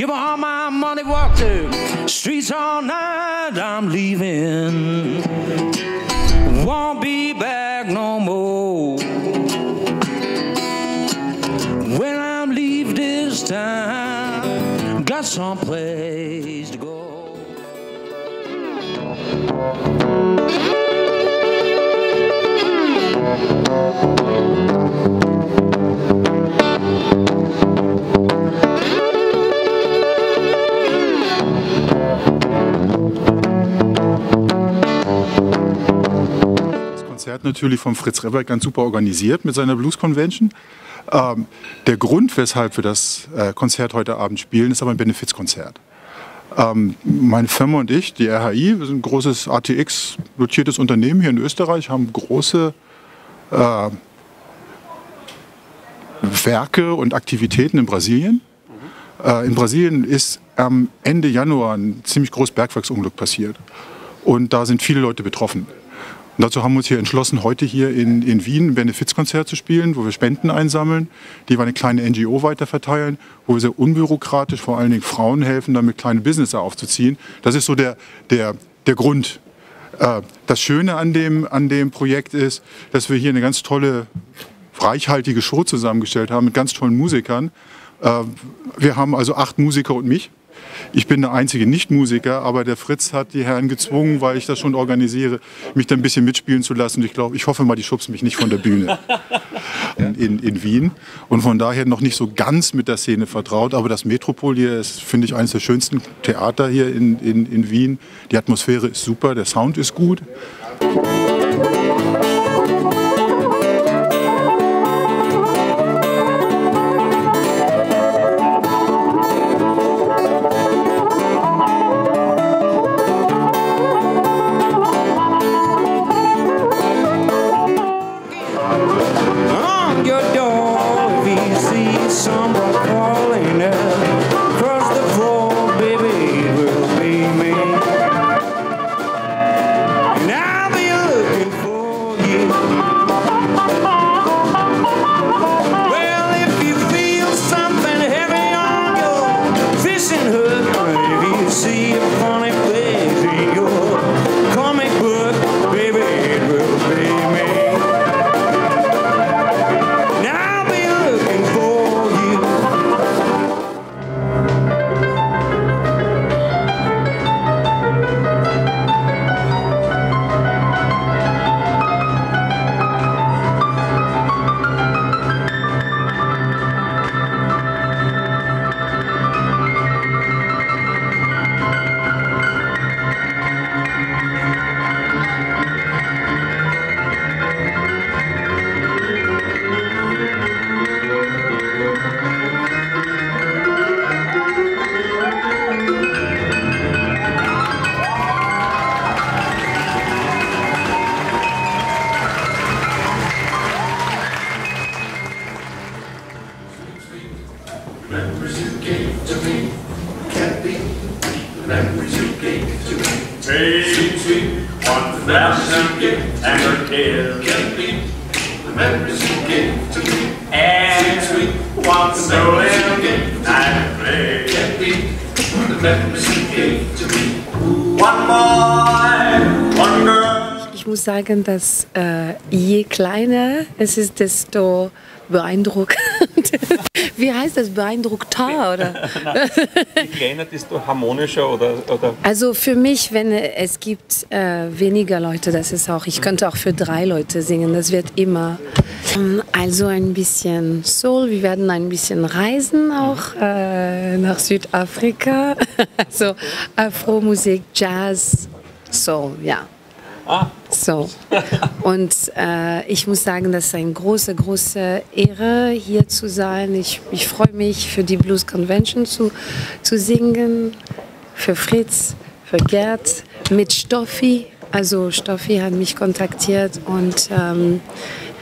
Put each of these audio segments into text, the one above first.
Give all my money, walk the streets all night. I'm leaving, won't be back no more. When I'm leave this time, got some someplace to go. Natürlich von Fritz Reber ganz super organisiert mit seiner Blues Convention. Ähm, der Grund, weshalb wir das äh, Konzert heute Abend spielen, ist aber ein Benefizkonzert. Ähm, meine Firma und ich, die RHI, wir sind ein großes ATX-notiertes Unternehmen hier in Österreich, haben große äh, Werke und Aktivitäten in Brasilien. Äh, in Brasilien ist am Ende Januar ein ziemlich großes Bergwerksunglück passiert. Und da sind viele Leute betroffen. Und dazu haben wir uns hier entschlossen, heute hier in, in Wien ein Benefizkonzert zu spielen, wo wir Spenden einsammeln, die wir eine kleine NGO weiterverteilen, wo wir sehr unbürokratisch vor allen Dingen Frauen helfen, damit kleine Business aufzuziehen. Das ist so der, der, der Grund. Äh, Das Schöne an dem, an dem Projekt ist, dass wir hier eine ganz tolle, reichhaltige Show zusammengestellt haben mit ganz tollen Musikern. Äh, Wir haben also acht Musiker und mich. Ich bin der einzige Nicht-Musiker, aber der Fritz hat die Herren gezwungen, weil ich das schon organisiere, mich da ein bisschen mitspielen zu lassen. Und ich glaube, ich hoffe mal, die schubsen mich nicht von der Bühne in, in, Wien. Und von daher noch nicht so ganz mit der Szene vertraut. Aber das Metropol hier ist, finde ich, eines der schönsten Theater hier in, in, in Wien. Die Atmosphäre ist super, der Sound ist gut. see you. One stolen night play. The memories you gave to me. One boy, one girl. Ich muss sagen, dass äh, je kleiner es ist, desto beeindruckend. Wie heißt das? Beeindruckter, oder? Je kleiner, desto harmonischer oder, oder Also für mich, wenn es gibt äh, weniger Leute, das ist auch, ich könnte auch für drei Leute singen, das wird immer. Ähm, Also ein bisschen Soul, wir werden ein bisschen reisen auch äh, nach Südafrika. Also Afro-Musik, Jazz, Soul, ja. Ah. So. Und äh, ich muss sagen, das ist eine große, große Ehre, hier zu sein. Ich, ich freue mich, für die Blues Convention zu, zu singen, für Fritz, für Gerd, mit Stoffi. Also Stoffi hat mich kontaktiert und ähm,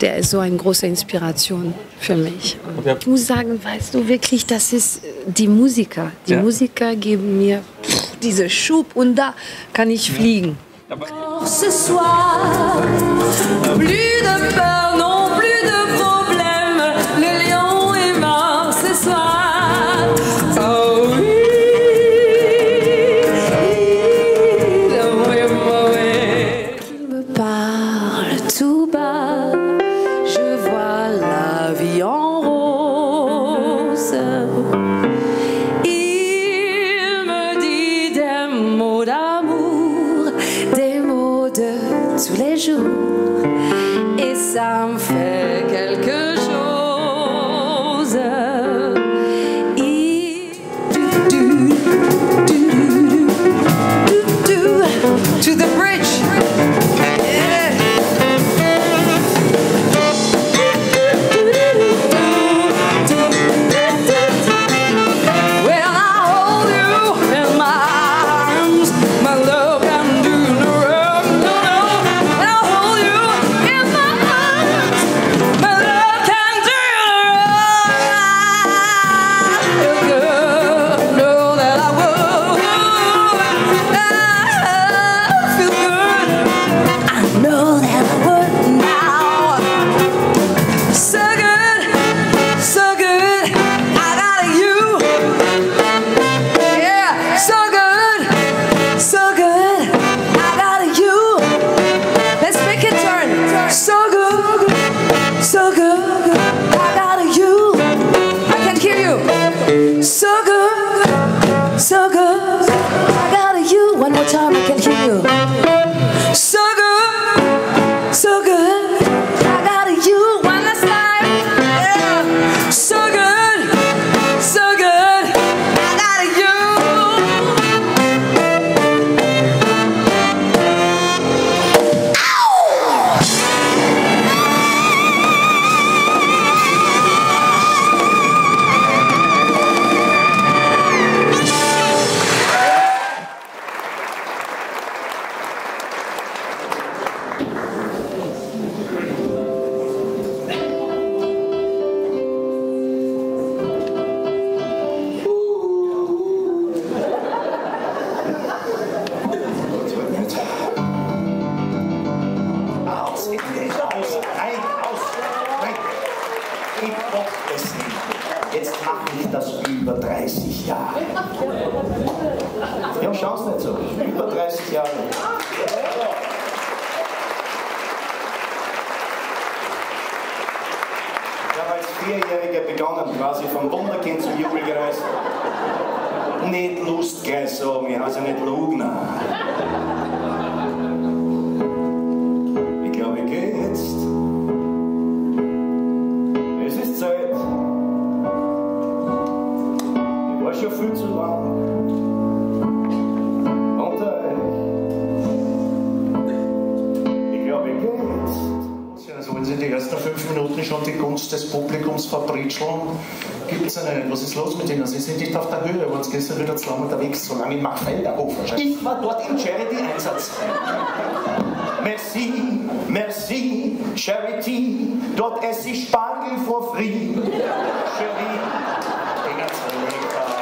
der ist so eine große Inspiration für mich. Der- ich muss sagen, weißt du wirklich, das ist äh, die Musiker. Die Ja. Musiker geben mir pff, diese Schub und da kann ich fliegen. Ce tous les jours. Et ça me fait Ich hoffe es nicht. Jetzt mache ich das über 30 Jahre. Ja, schau's nicht so. Über 30 Jahre. Ich habe als Vierjähriger begonnen, quasi vom Wunderkind zum Jubelkreis. Nicht Lustkreis sagen, ich heiße nicht Lugner. Ich war schon viel zu lang. Unter euch. Ich glaube, ich gehe jetzt. Also wenn Sie in den ersten fünf Minuten schon die Gunst des Publikums verbritscheln, gibt es ja nicht. Was ist los mit Ihnen? Sie sind nicht auf der Höhe, waren Sie gestern wieder zu lang unterwegs, so lange in Machfelderhof wahrscheinlich. Ich war dort im Charity-Einsatz. Merci, merci, Charity, dort esse ich Spargel for free. Cherie, den ganz lecker.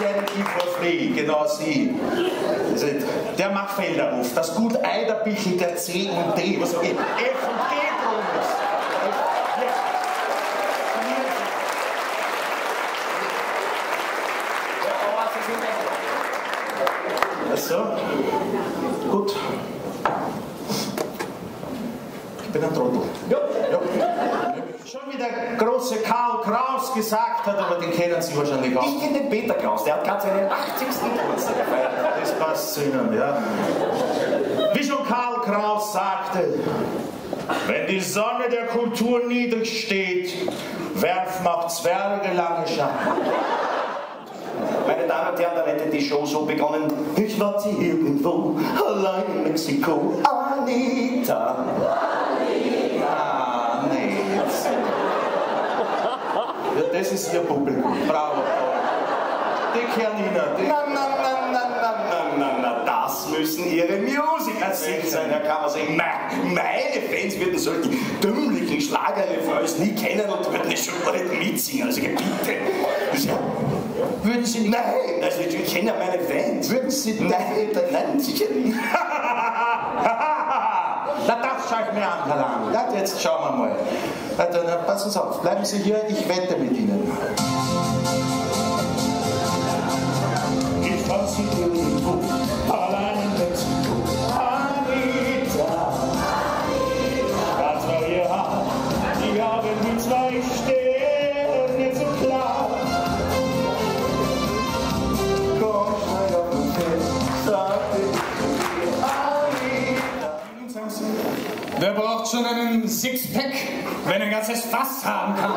Charity for free, genau Sie. Also, Der Machfelderhof, das Gut Eiderbichel der C und D, was immer. F und G Bonus. Ja. Ach so, gut. Ich bin ein Trottel. Ja, ja. Schon wie der große Karl Kraus gesagt hat, aber den kennen Sie wahrscheinlich auch. Ich kenne den Peter Klaus, der hat gerade seinen 80. Geburtstag gefeiert. Das passt zu Ihnen, ja. Wie schon Karl Kraus sagte, wenn die Sonne der Kultur niedrig steht, werfen auch Zwerge lange Schatten. Meine Damen und Herren, da hätte die Show so begonnen. Ich warte irgendwo, allein in Mexiko. Anita. Ah, nee. jetzt. Ja, das ist Ihr Publikum. Bravo. Die kennen Ihnen. Die Na, na, na, na, na, na, na, na, das müssen Ihre Musiker sein, Herr. Me- Meine Fans würden solche dümmlichen Schlagerrefrains nie kennen und würden es schon gar nicht mitsingen. Also bitte. Würden Sie nicht. Nein, also ich kenne ja meine Fans. Würden Sie Nein, nein, sicher nicht. Na, das schaue ich mir an, Herr Lang. Ja, jetzt schauen wir mal. Na, Dann äh, passen Sie auf, bleiben Sie hier, ich wette mit Ihnen. Ich fand sie irgendwo, Sixpack, wenn er ein ganzes Fass haben kann?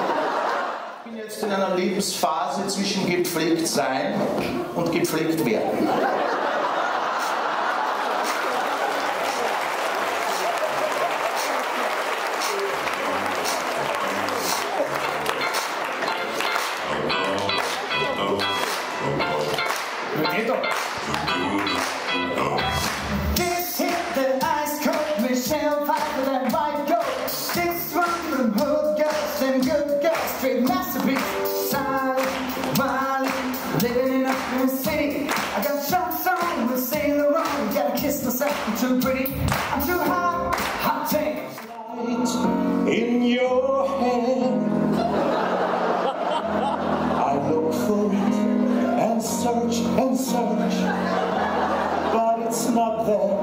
Ich bin jetzt in einer Lebensphase zwischen gepflegt sein und gepflegt werden. Too pretty. I'm too hot, hot tank. in your hand. I look for it and search and search, but it's not there.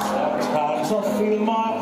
Sometimes I feel my